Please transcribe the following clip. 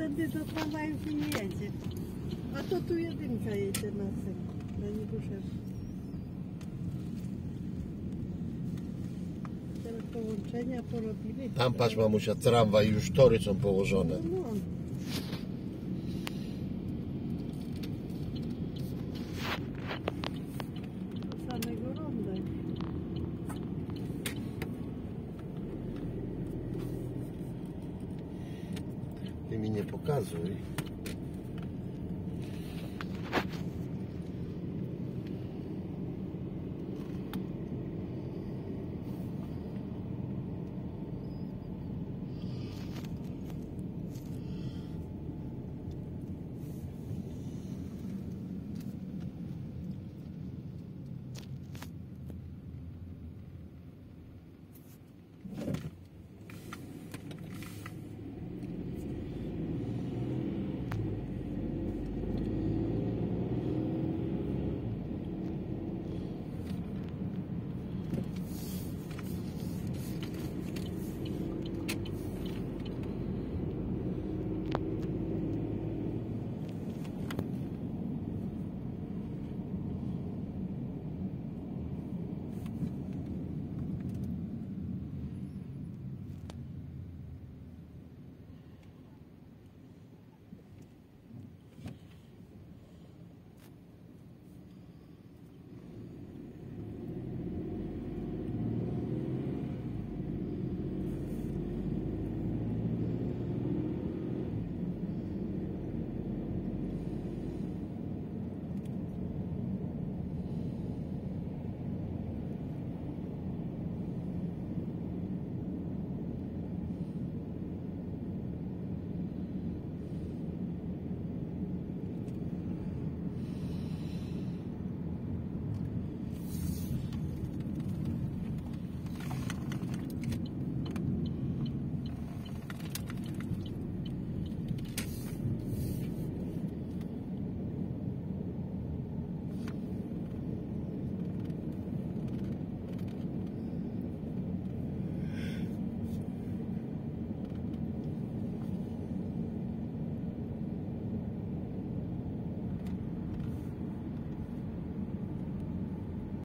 wtedy do tramwajów nie jedzie. A to tu jedynka jedzie na tym, na Nieduszewsku. Teraz połączenia porobili. Tam patrz mamusia, tramwaj, już tory są położone. No, no. Mi nie pokazuj.